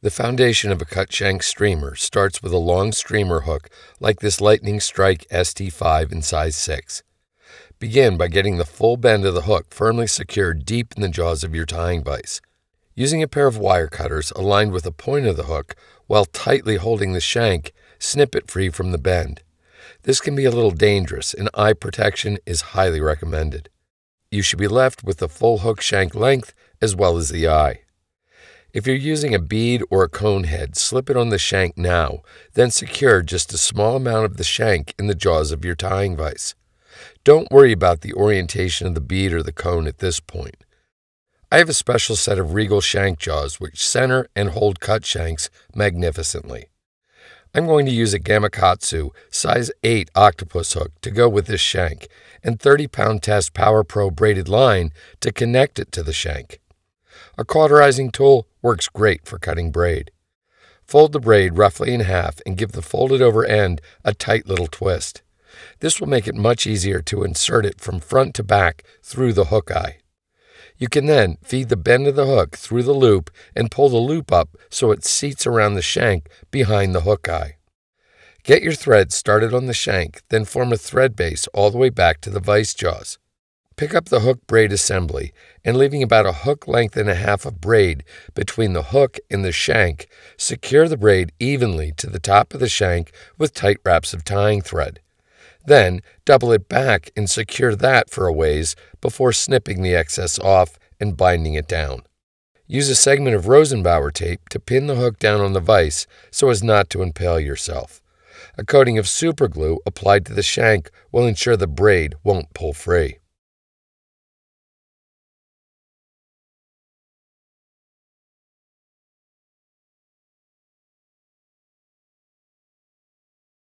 The foundation of a cut shank streamer starts with a long streamer hook like this Lightning Strike ST5 in size 6. Begin by getting the full bend of the hook firmly secured deep in the jaws of your tying vise. Using a pair of wire cutters aligned with the point of the hook while tightly holding the shank, snip it free from the bend. This can be a little dangerous and eye protection is highly recommended. You should be left with the full hook shank length as well as the eye. If you're using a bead or a cone head, slip it on the shank now, then secure just a small amount of the shank in the jaws of your tying vise. Don't worry about the orientation of the bead or the cone at this point. I have a special set of regal shank jaws which center and hold cut shanks magnificently. I'm going to use a Gamakatsu size 8 octopus hook to go with this shank and 30 pound test Power Pro braided line to connect it to the shank. A cauterizing tool works great for cutting braid. Fold the braid roughly in half and give the folded over end a tight little twist. This will make it much easier to insert it from front to back through the hook eye. You can then feed the bend of the hook through the loop and pull the loop up so it seats around the shank behind the hook eye. Get your thread started on the shank, then form a thread base all the way back to the vise jaws. Pick up the hook braid assembly and leaving about a hook length and a half of braid between the hook and the shank, secure the braid evenly to the top of the shank with tight wraps of tying thread. Then double it back and secure that for a ways before snipping the excess off and binding it down. Use a segment of Rosenbauer tape to pin the hook down on the vise so as not to impale yourself. A coating of superglue applied to the shank will ensure the braid won't pull free.